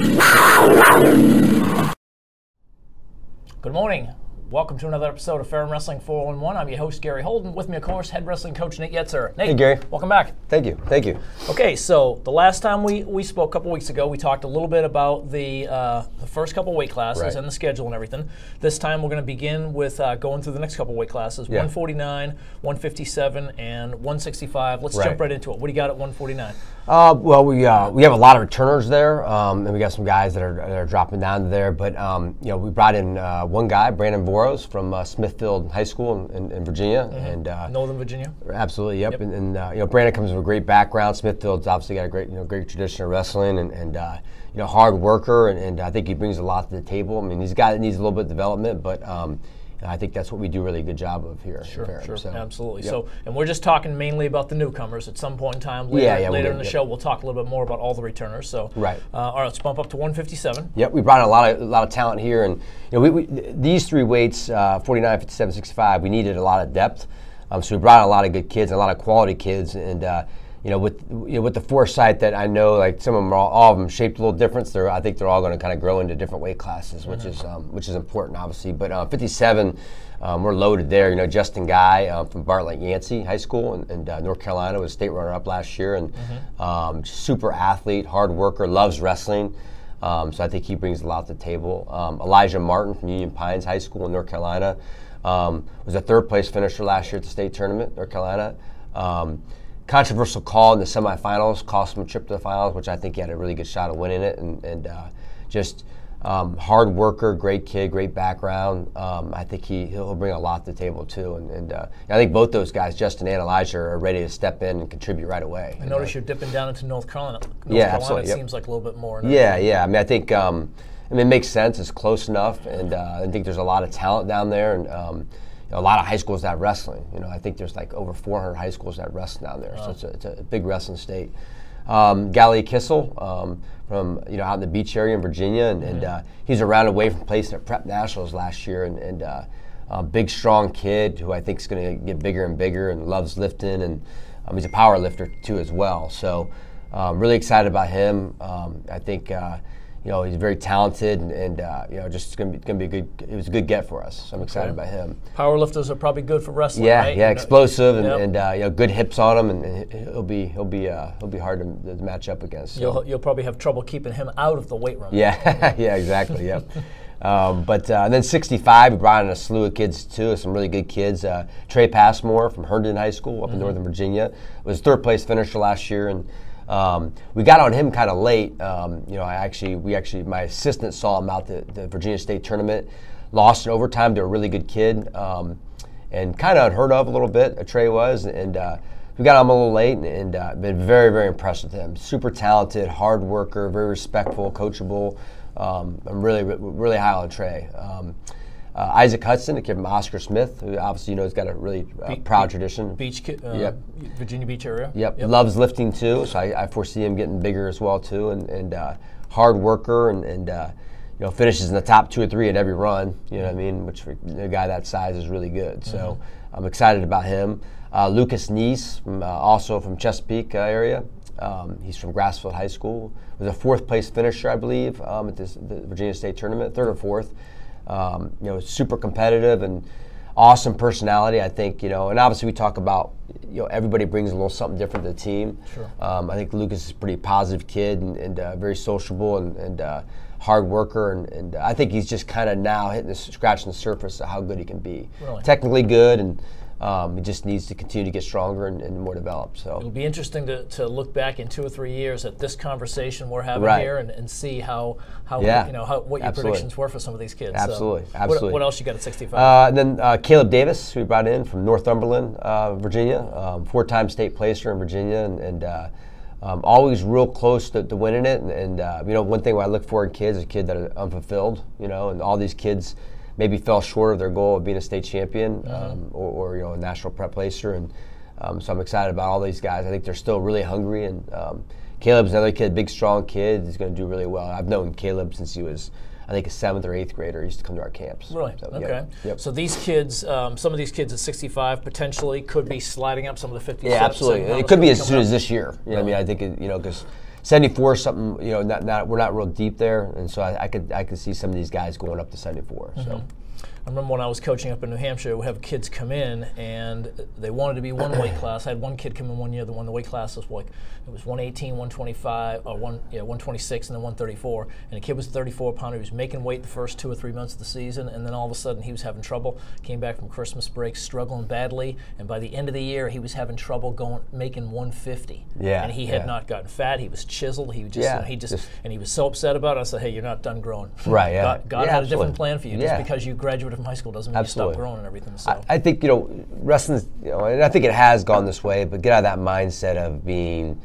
Good morning. Welcome to another episode of Ferrum Wrestling 411. I'm your host, Gary Holden. With me, of course, head wrestling coach Nate Yetzer. Nate, Hey, Gary. welcome back. Thank you. Thank you. Okay, so the last time we, we spoke a couple weeks ago, we talked a little bit about the, uh, the first couple weight classes Right. and the schedule and everything. This time we're going to begin with uh, going through the next couple weight classes Yeah. 149, 157, and 165. Let's Right. jump right into it. What do you got at 149? Uh, well, we uh, we have a lot of returners there, um, and we got some guys that are, that are dropping down there. But um, you know, we brought in uh, one guy, Brandon From uh, Smithfield High School in, in, in Virginia, and uh, Northern Virginia? Absolutely, yep. And, and uh, you know, Brandon comes from a great background. Smithfield's obviously got a great, you know, great tradition of wrestling, and, and uh, you know, hard worker, and, and I think he brings a lot to the table. I mean, he's a guy that needs a little bit of development, but um, I think that's what we do a really good job of here. Sure, sure, so, absolutely. yep. So, and we're just talking mainly about the newcomers. At some point in time, later, Yeah, yeah, later in the yeah. show, we'll talk a little bit more about all the returners. So, Right. Uh, all right, let's bump up to 157. Yep, we brought in a lot of a lot of talent here, and you know, we, we these three weights, uh, 49, 57, 65, we needed a lot of depth. Um, so we brought in a lot of good kids, a lot of quality kids, and uh, you know, with you know, with the foresight that I know, like some of them, are all, all of them shaped a little different. So they're, I think they're all going to kind of grow into different weight classes, which is um, which is important, obviously. But uh, 57, um, we're loaded there. You know, Justin Guy um, from Bartlett Yancey High School in, in uh, North Carolina was state runner-up last year, and um, super athlete, hard worker, loves wrestling. Um, so I think he brings a lot to the table. Um, Elijah Martin from Union Pines High School in North Carolina um, was a third place finisher last year at the state tournament, North Carolina. Um, controversial call in the semifinals, cost him a trip to the finals, which I think he had a really good shot of winning it. And, and uh, just um, hard worker, great kid, great background. Um, I think he, he'll bring a lot to the table too. And, and uh, I think both those guys, Justin and Elijah, are ready to step in and contribute right away. I notice you're dipping down into North Carolina. North Yeah, Carolina absolutely, yep. seems like a little bit more. Yeah, yeah. I mean, I think um, I mean it makes sense. It's close enough, and uh, I think there's a lot of talent down there, and um, a lot of high schools that wrestling. You know, I think there's like over 400 high schools that wrestle down there, so it's a, it's a big wrestling state. Um, Gally Kissel um, from you know out in the beach area in Virginia, and, and uh, he's a round away from placing at Prep Nationals last year, and, and uh, a big strong kid who I think is going to get bigger and bigger and loves lifting, and um, he's a power lifter too as well. So um, really excited about him. Um, I think uh, you know he's very talented, and, and uh, you know just going to be going to be a good. It was a good get for us. So I'm excited about him. Power lifters are probably good for wrestling. Yeah, right? yeah, You know, explosive and, Yep. and uh, you know good hips on him, and, and he'll be he'll be uh, he'll be hard to, to match up against. so. You'll, you'll probably have trouble keeping him out of the weight room. Yeah, yeah, exactly. Yep. Um, but uh, and then 65, we brought in a slew of kids too, some really good kids. Uh, Trey Passmore from Herndon High School up in Northern Virginia was third place finisher last year, and um, we got on him kind of late. Um, you know, I actually, we actually, my assistant saw him out the, the Virginia State tournament, lost in overtime to a really good kid, um, and kind of unheard of a little bit. Trey was, and. Uh, we got on him a little late and, and uh, been very, very impressed with him. Super talented, hard worker, very respectful, coachable. Um, I'm really, really high on Trey. Uh, Isaac Hudson, a kid from Oscar Smith, who obviously you know has got a really uh, Be- proud tradition. Beach, uh, Yep. Virginia Beach area. Yep. loves lifting too, so I, I foresee him getting bigger as well too, and, and uh, hard worker and, and uh, you know finishes in the top two or three at every run. You know what I mean? Which for a guy that size is really good. So I'm excited about him. Uh, Lucas Neese, from, uh, also from Chesapeake uh, area. Um, he's from Grassfield High School. Was a fourth place finisher, I believe, um, at this, the Virginia State tournament, third or fourth. Um, you know, super competitive and awesome personality. I think you know, and obviously we talk about you know everybody brings a little something different to the team. Sure. Um, I think Lucas is a pretty positive kid and, and uh, very sociable and, and uh, hard worker, and, and I think he's just kind of now hitting the scratching the surface of how good he can be. Really? Technically good, and um, he just needs to continue to get stronger and, and more developed. So it'll be interesting to, to look back in two or three years at this conversation we're having Right. here and, and see how, how Yeah. you know how, what your Absolutely. predictions were for some of these kids. So Absolutely. what- Absolutely. What, else you got at 65? Uh, and then uh, Caleb Davis, who we brought in from Northumberland, uh, Virginia, um, four-time state placer in Virginia, and, and uh, um, always real close to, to winning it. And, and uh, you know, one thing I look for in kids is a kid that are unfulfilled. You know, and all these kids maybe fell short of their goal of being a state champion um, or, or you know a national prep placer. And um, so I'm excited about all these guys. I think they're still really hungry. And um, Caleb's another kid, big, strong kid. He's going to do really well. I've known Caleb since he was. I think a seventh or eighth grader He used to come to our camps. Really? So, okay. yep, yep. So these kids, um, some of these kids at 65 potentially could be sliding up some of the 50. Yeah, absolutely. It could be as soon as this year. You know, I mean, I think it, you know because 74 is something you know not, not we're not real deep there, and so I, I could I could see some of these guys going up to 74. So. Mm-hmm. I remember when I was coaching up in New Hampshire, we have kids come in and they wanted to be one weight class. I had one kid come in one year, the one the weight class was like it was 118, 125, or uh, one yeah 126, and then 134. And the kid was 34 pounder. He was making weight the first two or three months of the season, and then all of a sudden he was having trouble. Came back from Christmas break, struggling badly, and by the end of the year he was having trouble going making 150. Yeah, and he had yeah. not gotten fat. He was chiseled. He just Yeah, he just, just- and he was so upset about it. I said, hey, you're not done growing. Right, yeah. God, God Yeah, had a different plan for you. Just because you graduated from high school doesn't mean Absolutely. you stop growing and everything. So. I, I think you know wrestling's you know, and I think it has gone this way, but get out of that mindset of being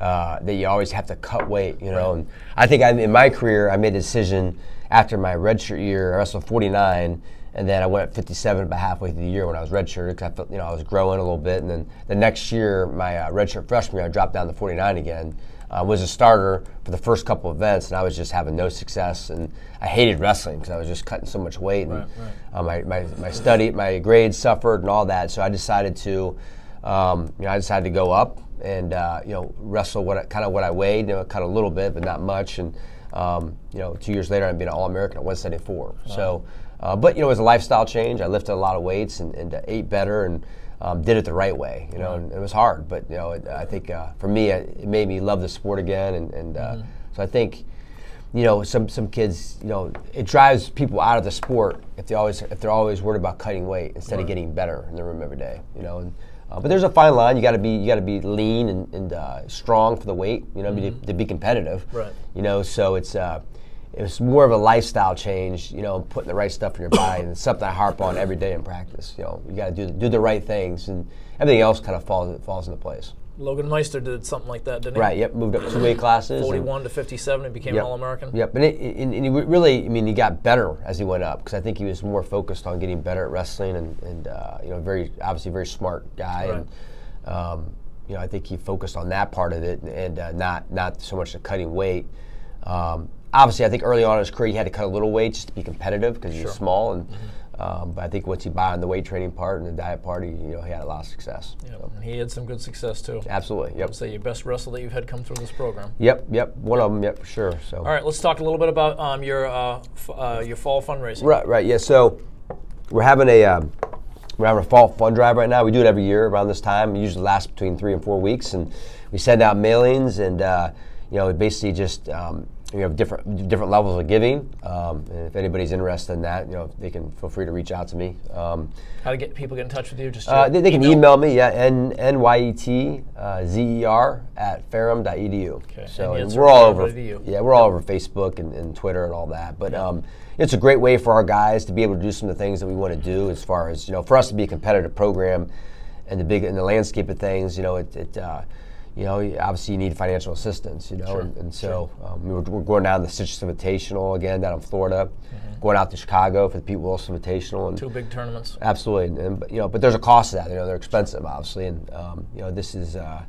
uh, that you always have to cut weight. You know, and I think I, in my career I made a decision after my redshirt year. I wrestled 49, and then I went at 57 about halfway through the year when I was redshirted because I felt you know I was growing a little bit, and then the next year my uh, redshirt freshman year I dropped down to 49 again. I was a starter for the first couple of events, and I was just having no success. And I hated wrestling because I was just cutting so much weight, and Right, right. uh, my, my, my study, my grades suffered, and all that. So I decided to, um, you know, I decided to go up and uh, you know wrestle what I- kind of what I weighed, you know, cut a little bit, but not much. And um, you know, two years later, I'm being an All-American at 174. So, uh, but you know, it was a lifestyle change. I lifted a lot of weights and, and uh, ate better and. Um, did it the right way, you know, and it was hard, but you know, it, I think uh, for me, it, it made me love the sport again, and, and uh, so I think, you know, some some kids, you know, it drives people out of the sport if they always if they're always worried about cutting weight instead of getting better in the room every day, you know. And, uh, but there's a fine line. You got to be you got to be lean and, and uh, strong for the weight, you know, to, to be competitive. Right. You know, so it's uh, it was more of a lifestyle change, you know, putting the right stuff in your body, and it's something I harp on every day in practice. You know, you got to do do the right things, and everything else kind of falls falls into place. Logan Meister did something like that, didn't he? Right. Yep. Moved up two weight classes. 41 to 57 and became Yep. an All-American. Yep, and, it, and, and he really, I mean, he got better as he went up because I think he was more focused on getting better at wrestling and, and uh, you know, very obviously very smart guy, and um, you know, I think he focused on that part of it and, and uh, not not so much the cutting weight. Um, obviously, I think early on in his career he had to cut a little weight just to be competitive because he was small, and um, but I think once he bought on the weight training part and the diet part, he, you know, he had a lot of success. Yep. So, he had some good success too. absolutely. Yep. Say your best wrestler that you've had come through this program. Yep. Yep. One of them. Yep. For sure. So. All right, let's talk a little bit about um, your uh, f- uh, your fall fundraising. Right, right, yeah. So we're having a um, we're having a fall fund drive right now. We do it every year around this time. It usually lasts between three and four weeks, and we send out mailings, and uh, you know, basically just um, we have different different levels of giving. Um, and if anybody's interested in that, you know, they can feel free to reach out to me. Um, How to get people get in touch with you? Just uh, they, they can email me, yeah, n n y e t uh, z e r at ferrum.edu. Okay, So and and we're all over, is to you. yeah, we're all over Facebook and, and Twitter and all that. But um, it's a great way for our guys to be able to do some of the things that we want to do. As far as you know, for us to be a competitive program, and the big in the landscape of things, you know, it. it uh, you know, obviously you need financial assistance, you know, Sure, and, and so um, we were, we're going down the Citrus Invitational again down in Florida, going out to Chicago for the Pete Wilson Invitational, and two big tournaments. Absolutely, and, and but, you know, but there's a cost to that. You know, they're expensive, obviously, and um, you know, this is uh,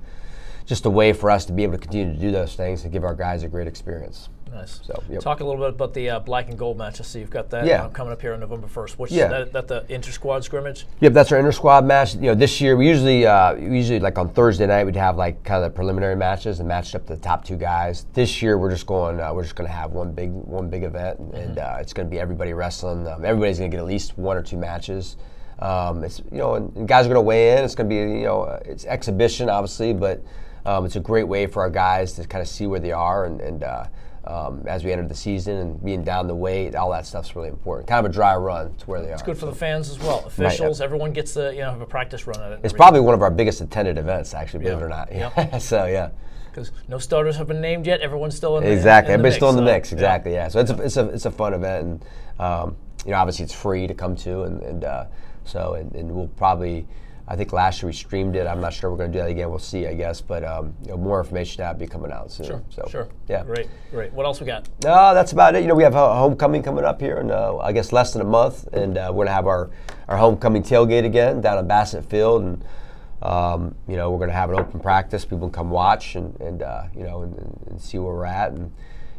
just a way for us to be able to continue to do those things and give our guys a great experience. Nice. So, yep. Talk a little bit about the uh, black and gold match. I see you've got that Yeah. uh, coming up here on November 1st. Which Yeah. that, that the inter squad scrimmage? Yep, that's our inter squad match. You know, this year we usually uh, usually like on Thursday night we'd have like kind of the preliminary matches and matched up the top two guys. This year we're just going uh, we're just going to have one big one big event and, and uh, it's going to be everybody wrestling. Um, everybody's going to get at least one or two matches. Um, it's you know and, and guys are going to weigh in. It's going to be you know uh, it's exhibition obviously, but um, it's a great way for our guys to kind of see where they are and. and uh, um, as we enter the season and being down the weight, all that stuff's really important. Kind of a dry run to where they are. It's good for the fans as well. Officials, everyone gets to you know have a practice run at it. It's probably one of our biggest attended events, actually, believe it or not. Yep. so yeah, because no starters have been named yet. Everyone's still in the exactly. In the Everybody's still in the so, mix. Exactly. Yeah. So it's a it's a it's a fun event, and um, you know, obviously it's free to come to, and, and uh, so and, and we'll probably. I think last year we streamed it. I'm not sure we're going to do that again. We'll see, I guess. But um, you know, more information that'll be coming out soon. Sure. So sure. yeah. Great. Great. What else we got? No, that's about it. You know, we have a homecoming coming up here in, uh, I guess, less than a month, and uh, we're gonna have our, our homecoming tailgate again down at Bassett Field, and um, you know, we're gonna have an open practice. People can come watch and, and uh, you know, and, and see where we're at, and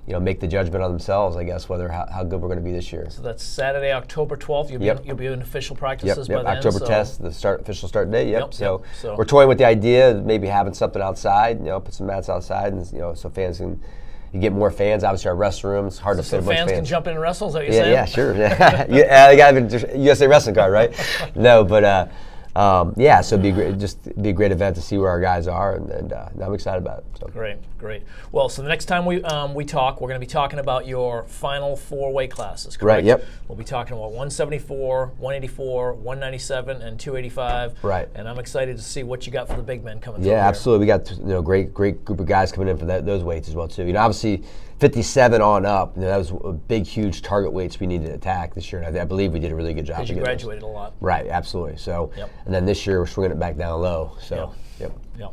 you know make the judgment on themselves, I guess, whether how, how good we're going to be this year. So that's Saturday, October 12th. You'll, Yep. be, you'll be in official practices yep. by then. October so- test, the start official start date. Yep. Yep, so, yep. So- we're toying with the idea of maybe having something outside. You know, put some mats outside, and you know, so fans can you get more fans. Obviously, our restroom is hard to So fit a bunch fans of can jump in and wrestle. Is that what you're Yeah, saying? yeah, sure. Yeah, you, they got a USA wrestling card, right? no, but uh, um, yeah, so it'd be great, just be a great event to see where our guys are, and, and uh, I'm excited about it. So. Great, great. Well, so the next time we um, we talk, we're going to be talking about your final four weight classes. Correct? Right, yep. We'll be talking about 174, 184, 197, and 285. Right. And I'm excited to see what you got for the big men coming through. Yeah, here. absolutely. We got you know great great group of guys coming in for that, those weights as well too. You know, obviously 57 on up. That was a big, huge target weights we needed to attack this year. And I, I believe we did a really good job. Because you getting those. graduated a lot. Right, absolutely. So, Yep. and then this year we're swinging it back down low. So, yep. Yep.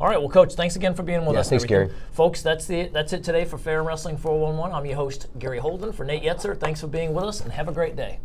All right. Well, Coach, thanks again for being with Yeah, us. thanks. Gary. Folks, that's the that's it today for Ferrum Wrestling 411. I'm your host, Gary Holden. For Nate Yetzer, thanks for being with us, and have a great day.